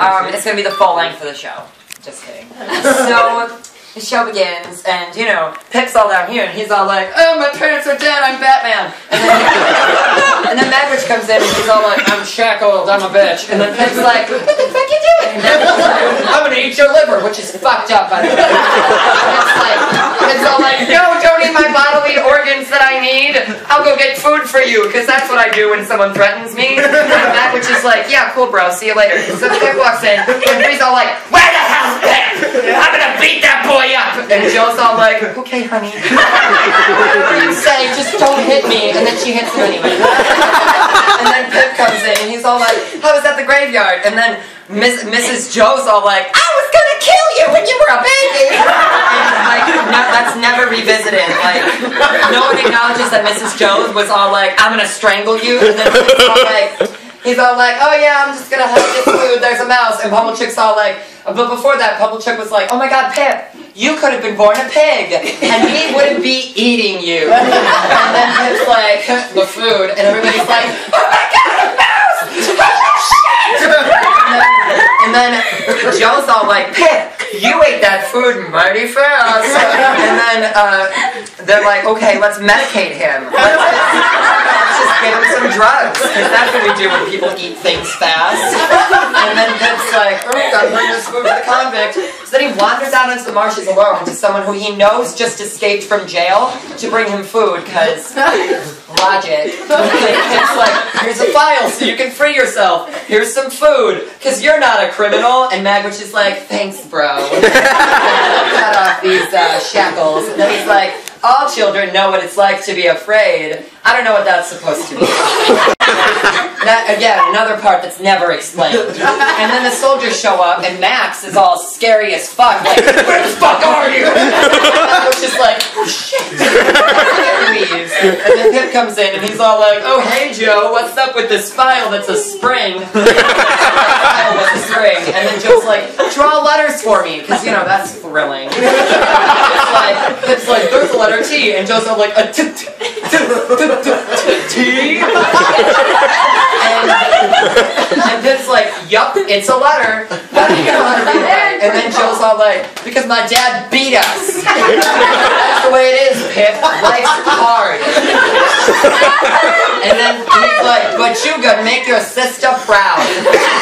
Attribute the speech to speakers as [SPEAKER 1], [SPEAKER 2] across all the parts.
[SPEAKER 1] Um, it's gonna be the full length of the show. Just kidding. So the show begins, and you know, Pip's all down here, and he's all like, "Oh, my parents are dead. I'm Batman." And then, and then Magwitch comes in, and he's all like, "I'm shackled. I'm a bitch." And then Pip's like, "What the fuck are you doing?" And like, "I'm gonna eat your liver," which is fucked up, by the way. And it's like, it's all like, "No, don't eat my bodily organs that I need. I'll go get food for you, because that's what I do when someone threatens me." And Magwitch is like, "Yeah, cool, bro. See you later." So Pip walks in, and he's all like, "Where the hell's Pip? I'm gonna beat that boy up!" And Joe's all like, "Okay, honey. Whatever you say, just don't hit me." And then she hits him anyway. And then Pip comes in, and he's all like, "I was at the graveyard." And then Miss, Mrs. Joe's all like, "I was gonna kill you when you were a baby." No, that's never revisited. Like, no one acknowledges that Mrs. Jones was all like, "I'm gonna strangle you," and then he's all like. He's all like, oh yeah, I'm just gonna have this food, there's a mouse. And Pumblechook's all like, but before that, Pumblechook was like, oh my god, Pip, you could have been born a pig, and we wouldn't be eating you. And then Pip's like, the food, and everybody's like, oh my god, a mouse! And then Joe's all like, Pip, you ate that food mighty fast. And then uh, they're like, okay, let's medicate him. Let's give him some drugs. Because that's what we do when people eat things fast. And then Pip's like, oh, gotta bring this food to the convict. So then he wanders out into the marshes alone to someone who he knows just escaped from jail to bring him food, because logic. Pip's like, here's a file so you can free yourself. Here's some food, because you're not a criminal. And Magwitch is like, thanks, bro. Cut off these uh, shackles. And then he's like, all children know what it's like to be afraid. I don't know what that's supposed to mean. That, again, another part that's never explained. And then the soldiers show up, and Max is all scary as fuck, like, where the fuck are you? Which is like, oh shit. Leaves. And then Pip comes in, and he's all like, oh hey Joe, what's up with this file that's a spring? file a spring. And then Joe's like, draw letters for me, because, you know, that's thrilling. It's like, Pip's like, there's a letter T, and Joe's all like, a t t t t t T? And, Pip's like, yup, it's a letter. How do you know how to read that? And then Joe's all like, because my dad beat us. That's the way it is, Pip. Life's hard. And then he's like, but you gonna make your sister proud.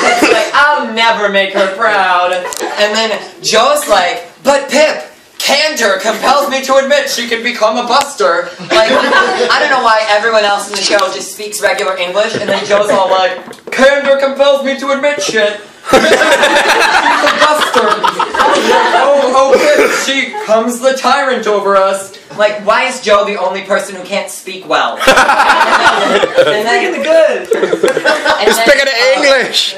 [SPEAKER 1] Pip's like, I'll never make her proud. And then Joe's like, but Pip, candor compels me to admit she can become a buster. Like, I don't know why everyone else in the show just speaks regular English, and then Joe's all like, candor compels me to admit shit. She's a buster. Oh, oh, she comes the tyrant over us. Like, why is Joe the only person who can't speak well? and then,
[SPEAKER 2] Speaking the good.
[SPEAKER 1] and then,
[SPEAKER 3] Speaking
[SPEAKER 1] uh,
[SPEAKER 3] English.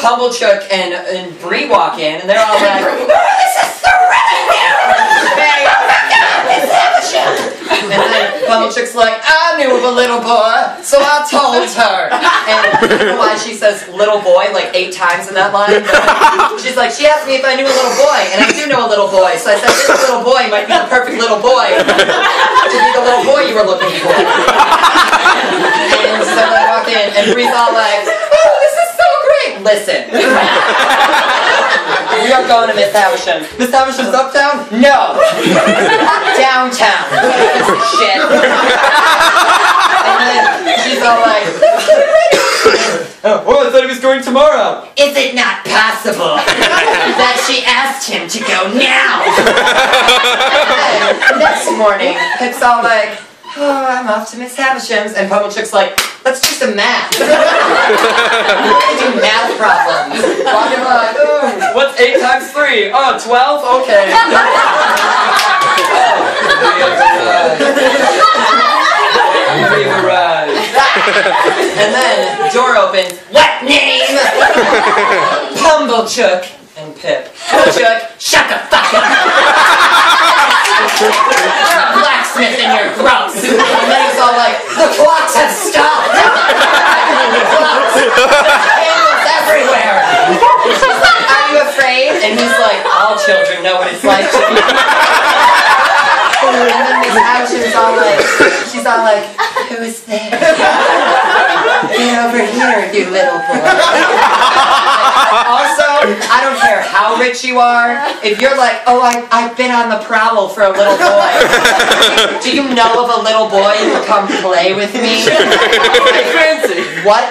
[SPEAKER 1] Pumblechook and, and Bree walk in, and they're all like, this is thrilling news! Oh my god, it's Havisham! And then Pumblechook's like, I knew of a little boy, so I told her. And why she says little boy like eight times in that line? She's like, she asked me if I knew a little boy, and I do know a little boy, so I said this little boy might be the perfect little boy to be the little boy you were looking for. And so they walk in, and Bree's all like, oh, this is so great! Listen. we are going to Miss Havisham. Miss Havisham's uptown? No. Downtown. Shit. and then she's all like, oh, I thought he was going tomorrow. Is it not possible that she asked him to go now? Next morning, Pip's all like, oh, I'm off to Miss Havisham's. And Pumblechook's like, let's do some math. we do math problems. Walking like, oh, what's 8 times 3? Oh, 12? Okay. and then, door opens. What name? Pumblechook and Pip. Pumblechook, shut the fuck up! You're a blacksmith and you're gross. And then he's all like, the clocks have stopped. The clocks. Candles everywhere. She's like, are you afraid? And he's like, all children know what it's like to be. And then Miss Havisham's all like, she's all like, who is there? Get over here, you little boy. Also, I don't care how rich you are. If you're like, oh, I, I've been on the prowl for a little boy. Do you know of a little boy who will come play with me?
[SPEAKER 2] Fancy.
[SPEAKER 1] What?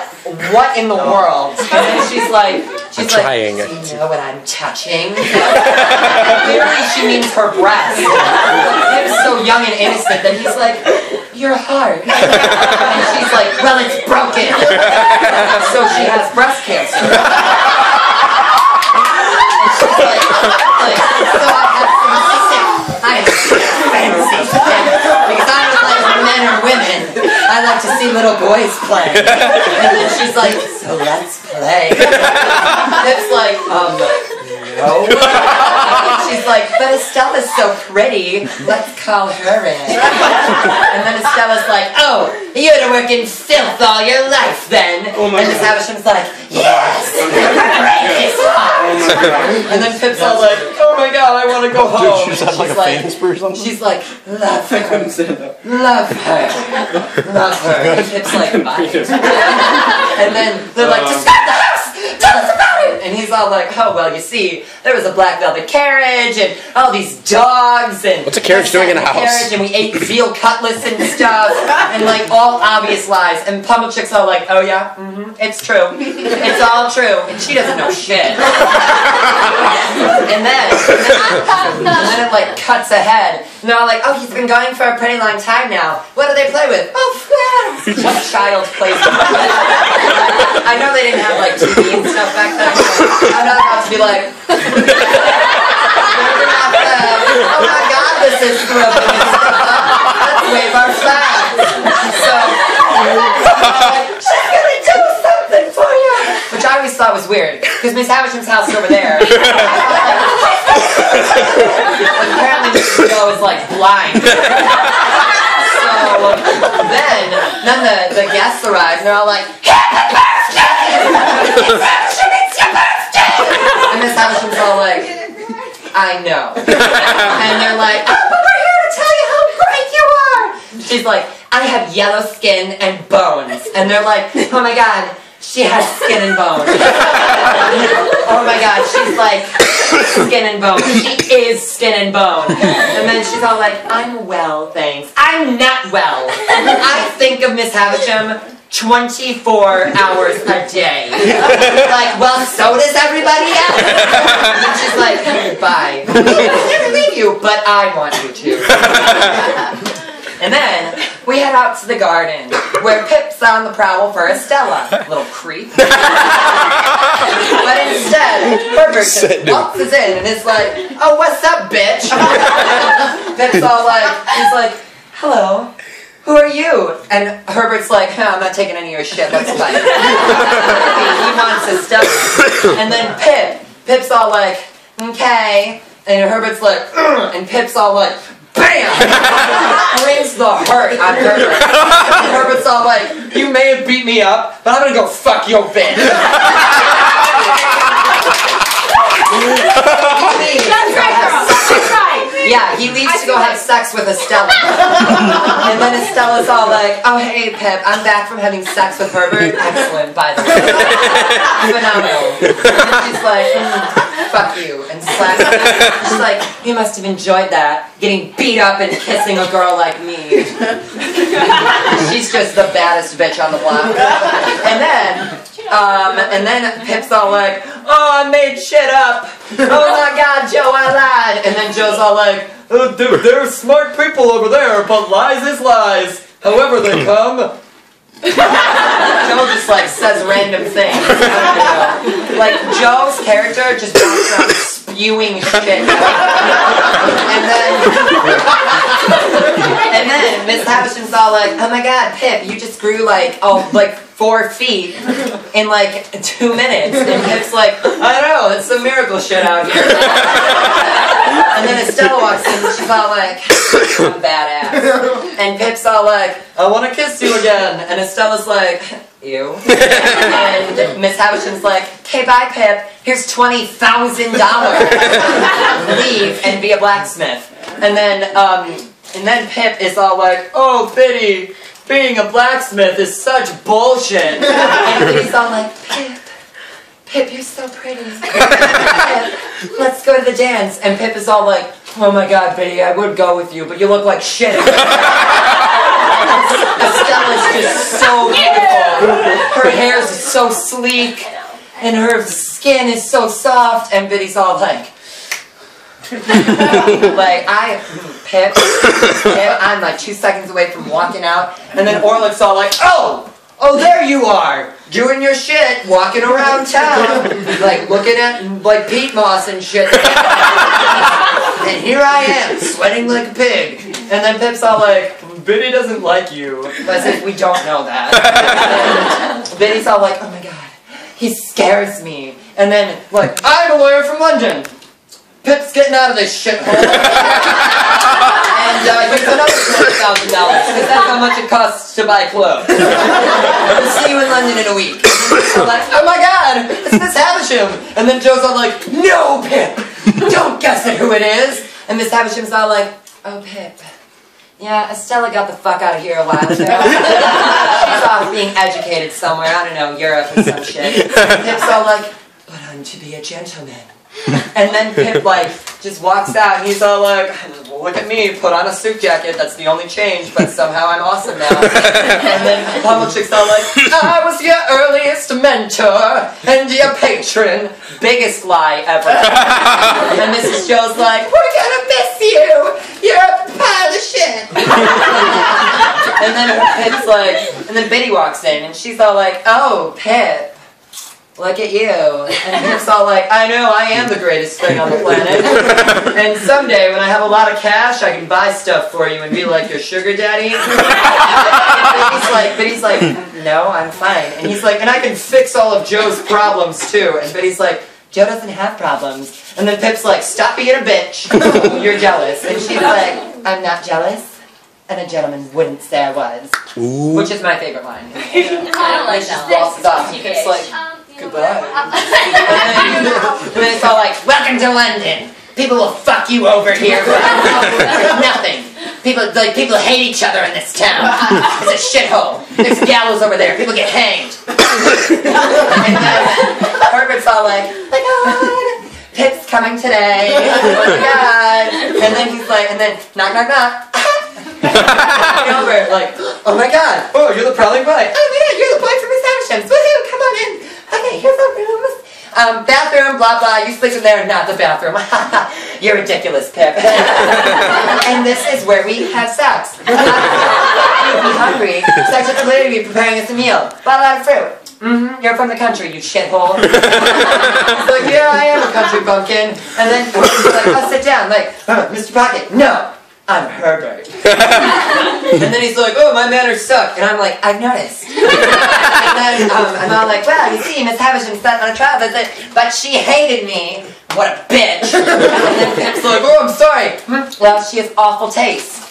[SPEAKER 1] What in the world? And then she's like, she's
[SPEAKER 3] I'm
[SPEAKER 1] like,
[SPEAKER 3] trying
[SPEAKER 1] do you know what I'm touching? and clearly she means her breast. He was so young and innocent that he's like, your heart. And she's like, well, it's broken. So she has breast cancer. And she's like, like, so I had some sick, I had fancy sick. Because I was like, when men are women, I like to see little boys play. And then she's like, so let's play. It's like, um, no. She's like, but Estella's so pretty. Let's call her in. And then Estella's like, oh, you had to work in filth all your life then.
[SPEAKER 2] Oh
[SPEAKER 1] and Miss Havisham's like, yes. It's hot. And then Pip's all like, oh my god, I want to go home.
[SPEAKER 3] Dude, she's
[SPEAKER 1] And
[SPEAKER 3] had like a
[SPEAKER 1] she's
[SPEAKER 3] fan or something.
[SPEAKER 1] She's like, love
[SPEAKER 2] I
[SPEAKER 1] her.
[SPEAKER 2] couldn't say that.
[SPEAKER 1] Love her. Love her. And Pip's like, bye. And then they're like, describe the house! Tell us about it! And he's all like, oh, well, you see, there was a black velvet carriage and all these dogs and...
[SPEAKER 3] What's a carriage doing in a house?
[SPEAKER 1] Carriage and we ate veal cutlets and stuff and like all obvious lies. And Pumblechook's all like, oh yeah, mm-hmm, it's true. It's all true. And she doesn't know shit. And then, and then it like cuts ahead. All like, oh, he's been going for a pretty long time now. What do they play with? Oh, flowers. What child plays? I know they didn't have like TV and stuff back then. but I'm not about to be like, oh my god, this is thrilling. Let's wave our flag. So, she's gonna do something for you. Which I always thought was weird, because Miss Havisham's house is over there. Apparently, Mrs. Joe is like blind. So then, then the, the guests arrive and they're all like, Happy birthday! Miss Havisham, it's your birthday! And Miss Havisham's all like, I know. And they're like, oh, but we're here to tell you how great you are! She's like, I have yellow skin and bones. And they're like, oh my god, she has skin and bones. oh my god, she's like, skin and bone. She is skin and bone. And then she's all like, I'm well, thanks. I'm not well. I think of Miss Havisham 24 hours a day. Like, well, so does everybody else. And she's like, bye. I never leave you, but I want you to. And then we head out to the garden where Pip's on the prowl for Estella. Little creep. but instead, Herbert just
[SPEAKER 3] Sit down.
[SPEAKER 1] walks in and is like, oh, what's up, bitch? Pip's all like, he's like, hello. Who are you? And Herbert's like, huh, I'm not taking any of your shit, let's fight. he wants Estella. And then Pip, Pip's all like, okay. And Herbert's like, and Pip's all like, BAM! Brings the hurt on Herbert. And Herbert's all like, you may have beat me up, but I'm gonna go fuck your bitch.
[SPEAKER 4] That's right, girl. That's right.
[SPEAKER 1] Yeah, he leaves to go have sex with Estella. and then Estella's all like, oh hey Pip, I'm back from having sex with Herbert. Excellent, by the way. Phenomenal. And she's like, "Mm, fuck slaps him. She's like, he must have enjoyed that, getting beat up and kissing a girl like me. She's just the baddest bitch on the block. And then, um, and then Pip's all like, oh, I made shit up. Oh my god, Joe, I lied. And then Joe's all like, oh, dude, there's smart people over there, but lies is lies. However they come. Joe just like says random things. I don't know. Like Joe's character just walks around spewing shit. and then and then Miss Havisham's all like, oh my god, Pip, you just grew like oh like four feet in like two minutes. And Pip's like, I don't know, it's some miracle shit out here. and then Estella walks in and she's all like, I'm badass. And Pip's all like, I wanna kiss you again. And Estella's like, Ew. and Miss Havisham's like, okay, bye, Pip. Here's $20,000. Leave and be a blacksmith. And then, um, and then Pip is all like, oh, Biddy, being a blacksmith is such bullshit. and Biddy's all like, Pip, Pip, you're so pretty. Pip, let's go to the dance. And Pip is all like, oh my god, Biddy, I would go with you, but you look like shit. Estella's just so beautiful. Her hair's so sleek, and her skin is so soft, and Biddy's all like, like I, Pip, Pip, I'm like two seconds away from walking out, and then Orlick's all like, oh, oh, there you are, doing your shit, walking around town, like looking at like peat moss and shit. and here I am, sweating like a pig. And then Pip's all like, Biddy doesn't like you. As if we don't know that. And Biddy's all like, oh my god, he scares me. And then, like, I'm a lawyer from London. Pip's getting out of this shithole. and uh, here's another twenty thousand dollars because that's how much it costs to buy clothes. We'll see you in London in a week. I'm like, oh my god, it's Miss Havisham. And then Joe's all like, no, Pip, don't guess at who it is. And Miss Havisham's all like, oh, Pip. Yeah, Estella got the fuck out of here a while ago. She's off being educated somewhere, I don't know, Europe or some shit. And Pip's all like, but I'm to be a gentleman. And then Pip like just walks out and he's all like, look at me, put on a suit jacket, that's the only change, but somehow I'm awesome now. And then Pumblechook's all like, I was your earliest mentor and your patron. Biggest lie ever. And Mrs. Joe's like, we're gonna miss you. You're a pile of shit. And then Pip's like, and then Biddy walks in and she's all like, oh, Pip. Look at you. And Pip's all like, I know, I am the greatest thing on the planet. And someday, when I have a lot of cash, I can buy stuff for you and be like your sugar daddy. But he's like, but he's like, no, I'm fine. And he's like, and I can fix all of Joe's problems too. And Betty's like, Joe doesn't have problems. And then Pip's like, stop being a bitch. You're jealous. And she's like, I'm not jealous. And a gentleman wouldn't say I was.
[SPEAKER 3] Ooh.
[SPEAKER 1] Which is my favorite line.
[SPEAKER 4] I don't like that.
[SPEAKER 1] walks off. It's like, goodbye. And then it's all like, welcome to London. People will fuck you over here for nothing. People like people hate each other in this town. It's a shithole. There's gallows over there. People get hanged. and then Herbert's all like, oh my god, Pip's coming today. Oh my god. And then he's like, and then knock knock knock. Gilbert, like, oh my god, oh, you're the prowling boy. Oh my god, you're the boy from Havisham's. Woohoo, come on in. Okay, here's our rooms. Um, bathroom, blah blah, you sleep in there, not the bathroom. you're ridiculous, Pip. and this is where we have sex. You'd be hungry, so I took the lady to be preparing us a meal. Bought a lot of fruit. Mm-hmm, you're from the country, you shithole. Like, yeah, I am a country bumpkin. And then he's like, oh, sit down. Like, "Uh, Mr. Pocket, no, I'm Herbert. and then he's like, oh, my manners suck. And I'm like, I've noticed. and then um, I'm all like, well, you see, Miss Havisham sat on a trial visit, but she hated me. What a bitch. and then Pip's like, oh, I'm sorry. "Hmm, Well, she has awful taste.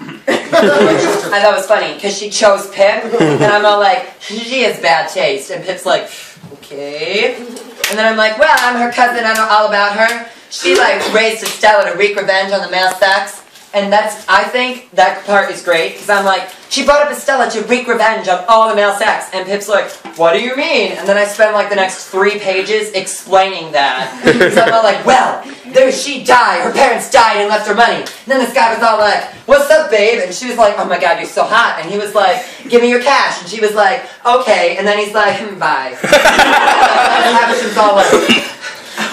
[SPEAKER 1] I thought it was funny because she chose Pip, and I'm all like, she has bad taste. And Pip's like, okay. And then I'm like, well, I'm her cousin. I know all about her. She like raised Estella to wreak revenge on the male sex. And that's, I think that part is great because I'm like, she brought up Estella to wreak revenge on all the male sex. And Pip's like, what do you mean? And then I spend like the next three pages explaining that. so I'm all like, well, there she died. Her parents died and left her money. And then this guy was all like, what's up, babe? And she was like, oh my god, you're so hot. And he was like, give me your cash. And she was like, okay. And then he's like, hmm, bye. and Havisham's all like,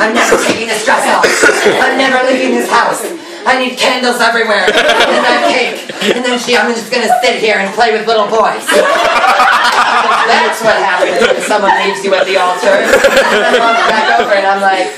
[SPEAKER 1] I'm never taking this dress off. I'm never leaving this house. I need candles everywhere. And that cake. And then she, I'm just gonna sit here and play with little boys. That's what happens when someone leaves you at the altar. And then I walk back over and I'm like,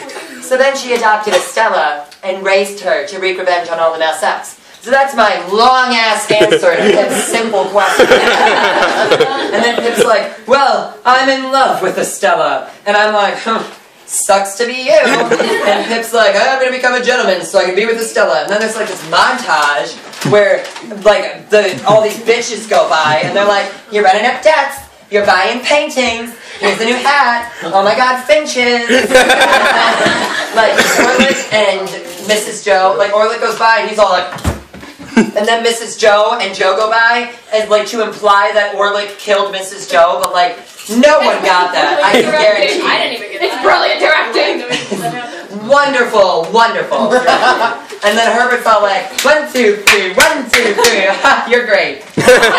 [SPEAKER 1] so then she adopted Estella and raised her to wreak revenge on all the male sex. So that's my long ass answer to Pip's simple question. and then Pip's like, well, I'm in love with Estella. And I'm like, huh, sucks to be you. And Pip's like, oh, I'm gonna become a gentleman so I can be with Estella. And then there's like this montage where like the all these bitches go by and they're like, you're running up debts. You're buying paintings. Here's a new hat. Oh my God, finches. like Orlick and Mrs. Joe. Like Orlick goes by and he's all like. And then Mrs. Joe and Joe go by, and like to imply that Orlick killed Mrs. Joe, but like No one got that. I can guarantee.
[SPEAKER 4] I didn't even get It's brilliant directing.
[SPEAKER 1] Wonderful, wonderful. and then Herbert all like, one, two, three, one, two, three. You're great.
[SPEAKER 3] Kirby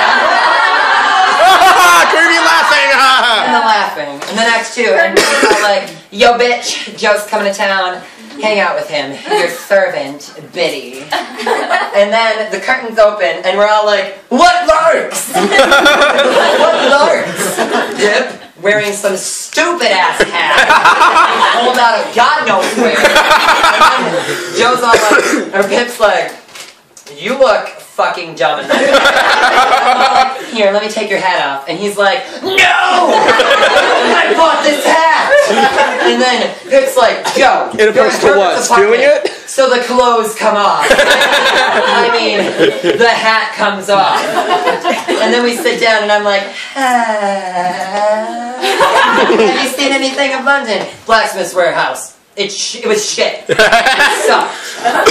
[SPEAKER 3] laughing.
[SPEAKER 1] And the laughing. And then Act Two, and he's like, yo, bitch, Joe's coming to town. Hang out with him. Your servant, Biddy. And then the curtains open, and we're all like, what larks? what larks? Yep. Wearing some stupid ass hat. Pulled out of God knows where. Joe's all like, or Pip's like, you look fucking dumb in that. Here, let me take your hat off. And he's like, No! I bought this hat! And then Pip's like, Joe.
[SPEAKER 3] In opposed to
[SPEAKER 1] you're
[SPEAKER 3] what?
[SPEAKER 1] Herbert's
[SPEAKER 3] Stealing
[SPEAKER 1] apartment,
[SPEAKER 3] it?
[SPEAKER 1] So the clothes come off. I mean, the hat comes off. And then we sit down and I'm like, ah. Have you seen anything of London? Blacksmith's warehouse. It, sh- it was shit. It sucked. And I'm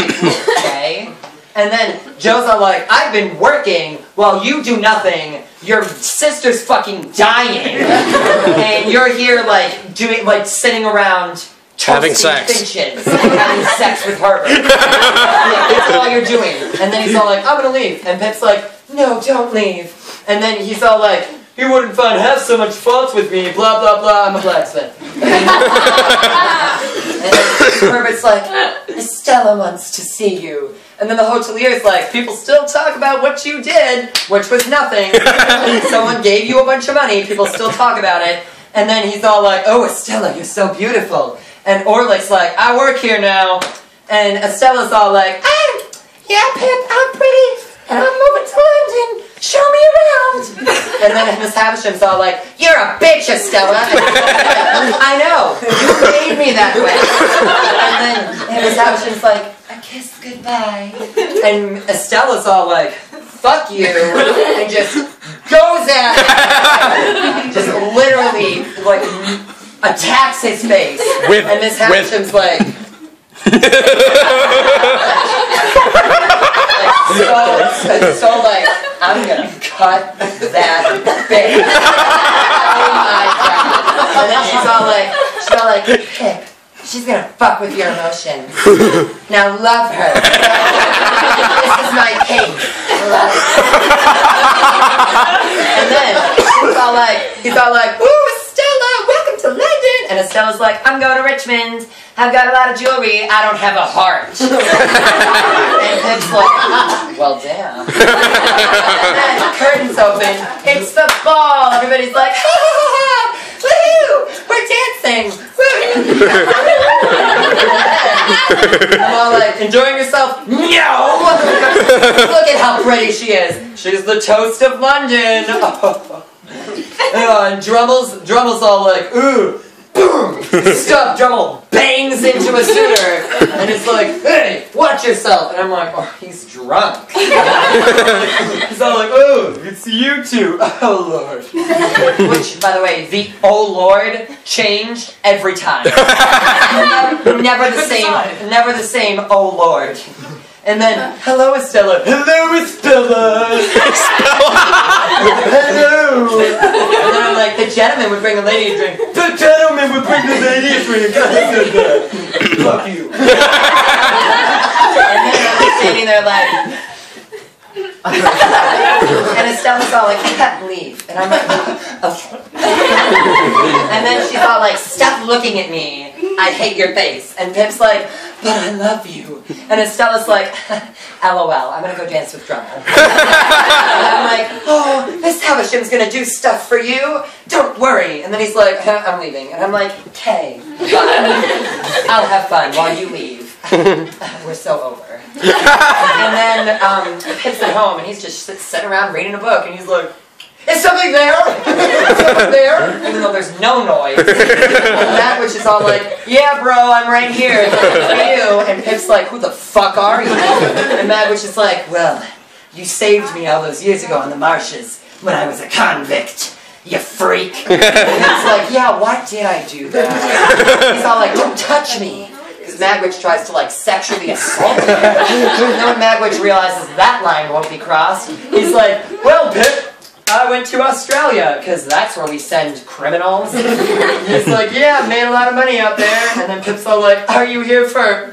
[SPEAKER 1] like, okay. And then Joe's all like, I've been working while you do nothing. Your sister's fucking dying. and you're here like doing like sitting around
[SPEAKER 3] Having sex.
[SPEAKER 1] finches, having sex with Herbert. that's all you're doing. And then he's all like, I'm gonna leave. And Pip's like, no, don't leave. And then he's all like, you wouldn't find half so much fault with me, blah blah blah, I'm a blacksmith. And then Herbert's like, Estella wants to see you. And then the hotelier's like, people still talk about what you did, which was nothing. Someone gave you a bunch of money, people still talk about it. And then he's all like, oh, Estella, you're so beautiful. And Orlick's like, I work here now. And Estella's all like, ah, yeah, Pip, I'm pretty, and I'm moving to London. Show me around. And then Miss Havisham's all like, you're a bitch, Estella. I know. You made me that way. And then Miss Havisham's like, a kiss goodbye. And Estella's all like, fuck you. And just goes at him. Just literally, like, attacks his face.
[SPEAKER 3] With-
[SPEAKER 1] and Miss
[SPEAKER 3] with-
[SPEAKER 1] Havisham's like, so, so like, I'm gonna cut that bitch. Oh my god. And then she's all like, she's all like, Pip, she's gonna fuck with your emotions. Now love her. This is my cake. Love. And then he's all like, he's all like, ooh, Estella, welcome to London. And Estella's like, I'm going to Richmond. I've got a lot of jewelry. I don't have a heart. and Pip's like, well, damn. and then curtains open. It's the ball. Everybody's like, ha ha ha ha. Woohoo! We're dancing. All like, enjoying yourself? No! Look at how pretty she is. She's the toast of London. Yeah, uh, and Drummle's, Drummle's all like, ooh, boom, stuff. Drummle bangs into a suitor, and it's like, hey, watch yourself. And I'm like, oh, he's drunk. he's all like, oh, it's you two. Oh, Lord. Which, by the way, the oh, Lord changed every time. never, never the same, never the same, oh, Lord. And then, hello, Estella. Hello, Estella. Hello. And then I'm like, the gentleman would bring a lady a drink. The gentleman would bring the lady a drink. I said that. Fuck you. and then I'm standing there like. and Estella's all like, can't leave. And I'm like, okay. Oh. and then she's all like, stop looking at me. I hate your face. And Pip's like, but I love you. And Estella's like, LOL, I'm gonna go dance with Drummle. and I'm like, oh, Miss Havisham's gonna do stuff for you. Don't worry. And then he's like, I'm leaving. And I'm like, okay, I'll have fun while you leave. We're so over. and then um, Pip's at home and he's just sit- sitting around reading a book and he's like, is something there? Is something there? Even though there's no noise. and Magwitch is all like, yeah, bro, I'm right here. For you. And Pip's like, who the fuck are you? And Magwitch is like, well, you saved me all those years ago in the marshes when I was a convict. You freak. And it's like, yeah, why did I do that? He's all like, don't touch me. Because Magwitch tries to like sexually assault him. Then when Magwitch realizes that line won't be crossed, he's like, well, Pip, I went to Australia because that's where we send criminals. He's like, yeah, made a lot of money out there. And then Pip's all like, are you here for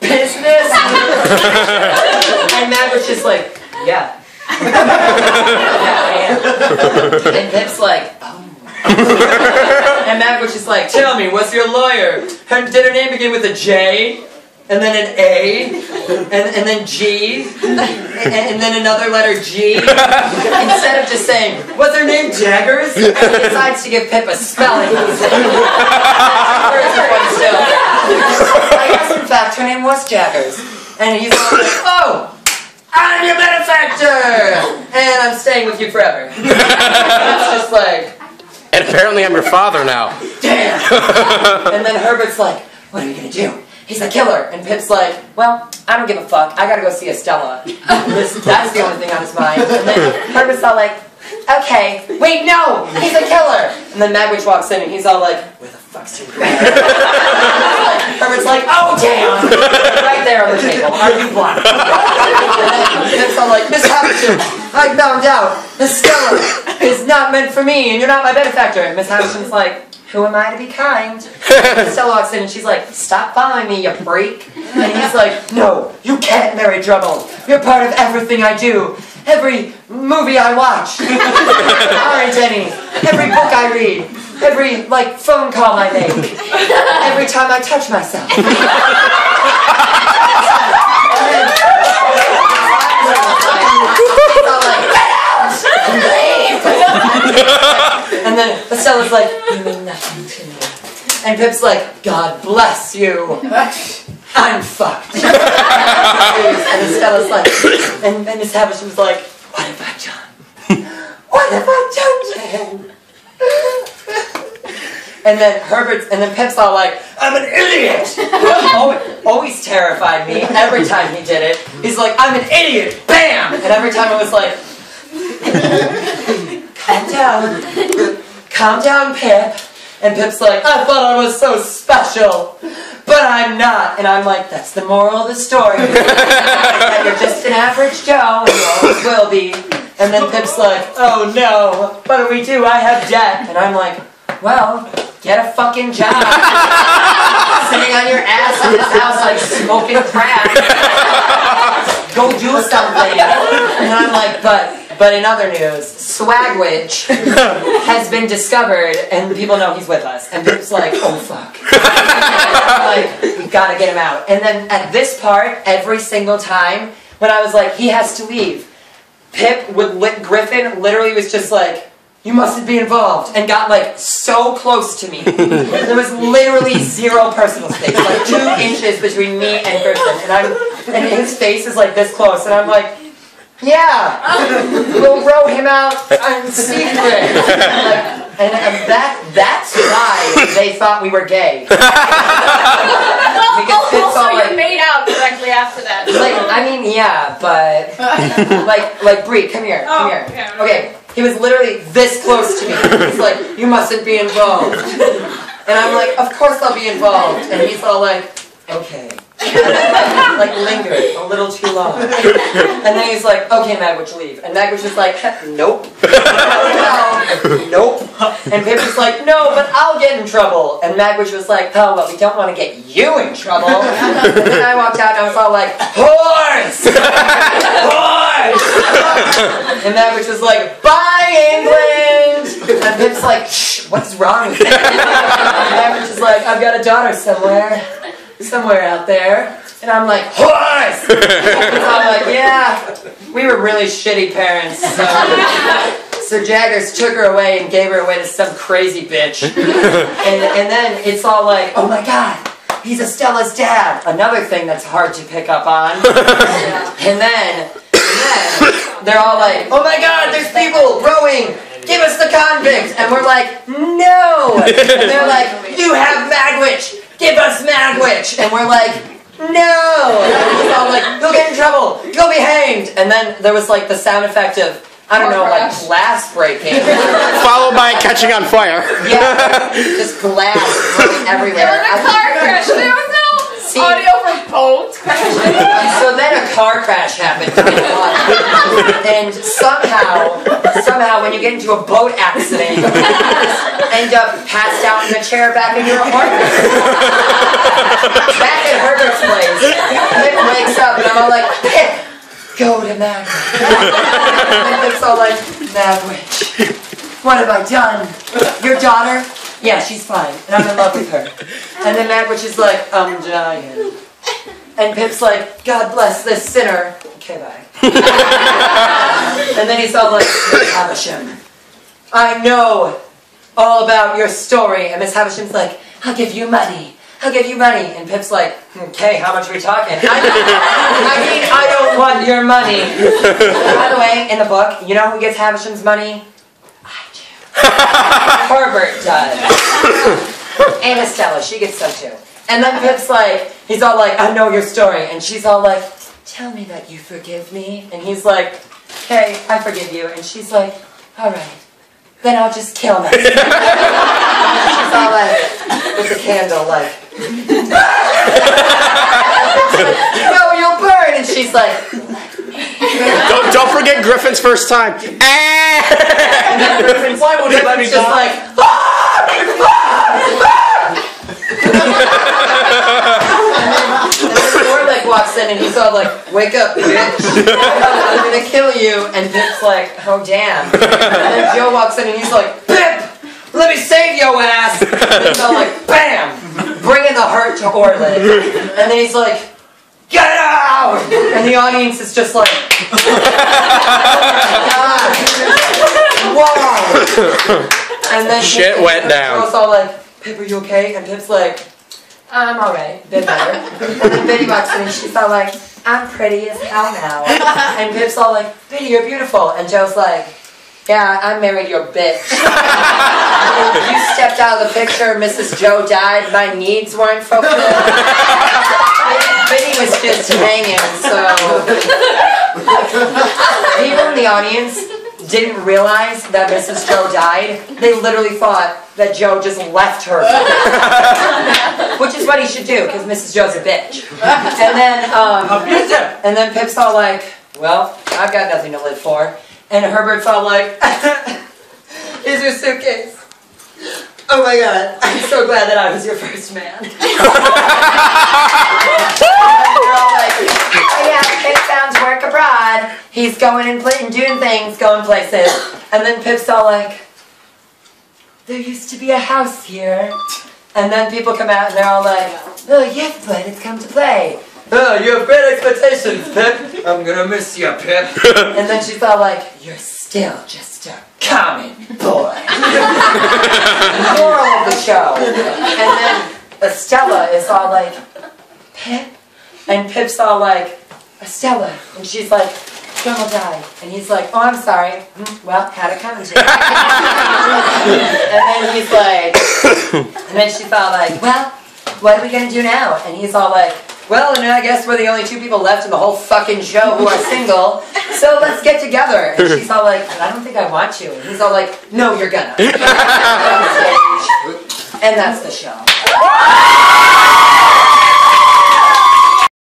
[SPEAKER 1] business? and Matt was just like, yeah. yeah, I am. And Pip's like, oh. and Matt was just like, tell me, what's your lawyer? Her, did her name begin with a J? And then an A? And, and then G? And, and then another letter G? Instead of just saying, what's her name, Jaggers? He decides to give Pip a spelling. Words are one still. I guess, in fact, her name was Jaggers. And he's like, oh! I'm your benefactor! And I'm staying with you forever. It's just like,
[SPEAKER 3] And apparently I'm your father now.
[SPEAKER 1] damn! and then Herbert's like, what are you gonna do? He's the killer. And Pip's like, well, I don't give a fuck. I gotta go see Estella. That's the only thing on his mind. And then Herbert's all like, okay, wait, no, he's a killer. And then Magwitch walks in and he's all like, fuck's your? Herbert's like, oh damn! Right there on the table. Are you blind? And Pip's all like, Miss Havisham, I found out Estella is not meant for me and you're not my benefactor. And Miss Havisham's like, who am I to be kind? Estella walks in and she's like, stop following me, you freak. And he's like, no, you can't marry Drummond. You're part of everything I do. Every movie I watch. Aren't any. Every book I read. Every, like, phone call I make. Every time I touch myself. And then Estella's like, you mean nothing to me. And Pip's like, God bless you. I'm fucked. and Estella's like, and, and Miss Havisham was like, what have I done? What have I done to him? And then Herbert, and then Pip's all like, I'm an idiot! always, always terrified me every time he did it. He's like, I'm an idiot! Bam! And every time I was like, calm down. Calm down, Pip. And Pip's like, I thought I was so special, but I'm not. And I'm like, that's the moral of the story. you're just an average Joe, and you always will be. And then Pip's like, oh no, what do we do? I have debt. And I'm like, well, get a fucking job. Sitting on your ass in this house like smoking crack. Go do something. And I'm like, but but in other news, Swagwitch has been discovered, and people know he's with us. And Pip's like, oh fuck. like, we gotta get him out. And then at this part, every single time, when I was like, he has to leave, Pip would lit Griffin literally was just like, you mustn't be involved, and got like so close to me. there was literally zero personal space, like two inches between me and Griffin, and I'm, and his face is like this close, and I'm like, yeah, we'll row him out in secret. Like, and, and that that's why they thought we were gay.
[SPEAKER 4] Well,
[SPEAKER 1] Because it's
[SPEAKER 4] also
[SPEAKER 1] all
[SPEAKER 4] you made out directly after that.
[SPEAKER 1] Like, I mean, yeah, but like, like Bree, come here, come
[SPEAKER 4] Oh,
[SPEAKER 1] here.
[SPEAKER 4] okay.
[SPEAKER 1] Okay, he was literally this close to me. He's like, you mustn't be involved, and I'm like, of course I'll be involved, and he's all like, okay. Like lingered a little too long. And then he's like, okay, Magwitch, leave. And Magwitch was like, nope. no, nope. And Pip was like, no, but I'll get in trouble. And Magwitch was like, oh, well, we don't want to get you in trouble. And then I walked out and I was all like, horse! horse! And Magwitch was like, bye, England! And Pip's like, shh, what's wrong with you? And Magwitch is like, I've got a daughter somewhere somewhere out there. And I'm like, horse! so I'm like, yeah, we were really shitty parents. So, so Jaggers took her away and gave her away to some crazy bitch. And, and then it's all like, oh my god, he's Estella's dad. Another thing that's hard to pick up on. And then, and then they're all like, oh my god, there's people rowing. Give us the convict. And we're like, no. And they're like, you have Magwitch. Give us Magwitch. And we're like, no. And it's all like, you'll get in trouble. You'll be hanged. And then there was like the sound effect of, I don't know, like glass breaking.
[SPEAKER 3] Followed by catching on fire.
[SPEAKER 1] Yeah, just glass everywhere.
[SPEAKER 4] There was a
[SPEAKER 1] I-
[SPEAKER 4] car crash. There was no
[SPEAKER 1] See-
[SPEAKER 4] audio from boat crashing.
[SPEAKER 1] So then a car crash happened. and somehow, somehow, when you get into a boat accident, you just end up passed out in a chair back in your apartment. back at Herbert's place. Nick wakes up and I'm all like, Pip, go to Magwitch. and Pip's all like, Magwitch, what have I done? Your daughter? Yeah, she's fine, and I'm in love with her. And then Magwitch is like, I'm dying. And Pip's like, God bless this sinner. Okay, bye. and then he's all like, Havisham, I know all about your story. And Miss Havisham's like, I'll give you money. I'll give you money. And Pip's like, okay, how much are we talking? I, I mean, I don't want your money. By the way, in the book, you know who gets Havisham's money? I do. Herbert does. and Estella, she gets some too. And then Pip's like, he's all like, I know your story. And she's all like, tell me that you forgive me. And he's like, okay, I forgive you. And she's like, all right, then I'll just kill myself. and she's all like, with the candle, like, no, you'll burn. And she's like,
[SPEAKER 3] Don't, don't forget Griffin's first time. Ah!
[SPEAKER 1] and Griffin's,
[SPEAKER 2] Why would you let me
[SPEAKER 1] just
[SPEAKER 2] die?
[SPEAKER 1] like, And then And he's all like, wake up, bitch. I'm gonna kill you. And Pip's like, oh damn. And then Joe walks in and he's like, Pip, let me save your ass. And he's all like, bam, bringing the hurt to Orlick. And then he's like, get out. And the audience is just like, Wow. And then
[SPEAKER 3] Shit
[SPEAKER 1] Pip-
[SPEAKER 3] went down.
[SPEAKER 1] Joe's all like, Pip, are you okay? And Pip's like, Um, I'm alright, been better. and then Biddy walks in and she's all like, I'm pretty as hell now. And Pip's all like, Biddy, you're beautiful. And Joe's like, yeah, I married your bitch. You stepped out of the picture, Mrs. Joe died, my needs weren't fulfilled. Biddy was just hanging, so. People in the audience didn't realize that Mrs. Joe died. They literally thought that Joe just left her. Which is what he should do, because Mrs. Joe's a bitch. And then, um, and then Pip's all like, well, I've got nothing to live for. And Herbert's all like, is your suitcase. Oh my god, I'm so glad that I was your first man. they're all like, oh yeah, Pip sounds work abroad. He's going and, pla- and doing things, going places. And then Pip's all like, there used to be a house here. And then people come out and they're all like, oh yes, but it's come to play. Oh, you have great expectations, Pip. I'm gonna miss you, Pip. and then she's all like, you're still just a common boy. Moral of the show. And then Estella is all like, Pip? And Pip's all like, Estella. And she's like, Grandma died. And he's like, oh, I'm sorry. "Hmm, Well, had it coming to and then he's like, and then she's all like, well, what are we gonna do now? And he's all like, well, and I guess we're the only two people left in the whole fucking show who are single, so let's get together. And she's all like, I don't think I want you. And he's all like, no, you're gonna. and that's the show.